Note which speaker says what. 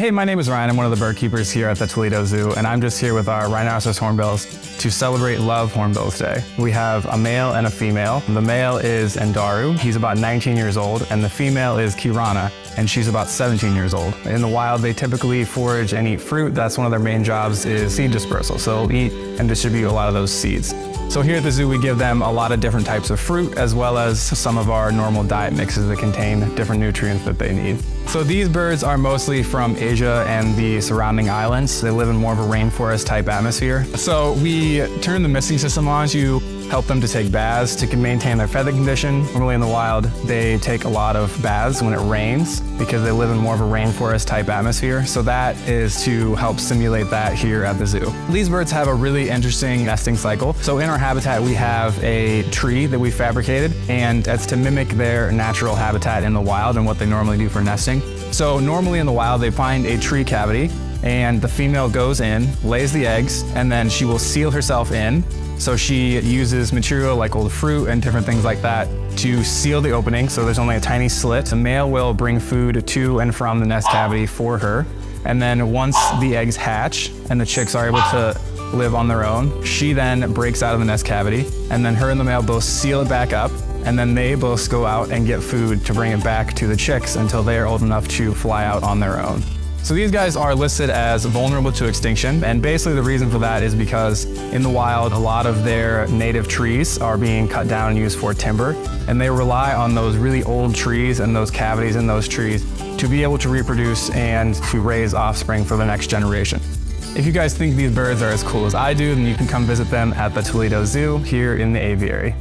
Speaker 1: Hey, my name is Ryan. I'm one of the bird keepers here at the Toledo Zoo, and I'm just here with our rhinoceros hornbills to celebrate Love Hornbills Day. We have a male and a female. The male is Endaru. He's about 19 years old, and the female is Kirana, and she's about 17 years old. In the wild, they typically forage and eat fruit. That's one of their main jobs is seed dispersal. So they'll eat and distribute a lot of those seeds. So here at the zoo, we give them a lot of different types of fruit, as well as some of our normal diet mixes that contain different nutrients that they need. So these birds are mostly from Asia and the surrounding islands. They live in more of a rainforest type atmosphere. So we turn the misting system on to help them to take baths to maintain their feather condition. Normally in the wild, they take a lot of baths when it rains because they live in more of a rainforest type atmosphere. So that is to help simulate that here at the zoo. These birds have a really interesting nesting cycle. So in our habitat, we have a tree that we fabricated and that's to mimic their natural habitat in the wild and what they normally do for nesting. So normally in the wild, they find a tree cavity and the female goes in, lays the eggs, and then she will seal herself in. So she uses material like old fruit and different things like that to seal the opening so there's only a tiny slit. The male will bring food to and from the nest cavity for her. And then once the eggs hatch and the chicks are able to live on their own, she then breaks out of the nest cavity and then her and the male both seal it back up and then they both go out and get food to bring it back to the chicks until they are old enough to fly out on their own. So these guys are listed as vulnerable to extinction, and basically the reason for that is because in the wild, a lot of their native trees are being cut down and used for timber, and they rely on those really old trees and those cavities in those trees to be able to reproduce and to raise offspring for the next generation. If you guys think these birds are as cool as I do, then you can come visit them at the Toledo Zoo here in the aviary.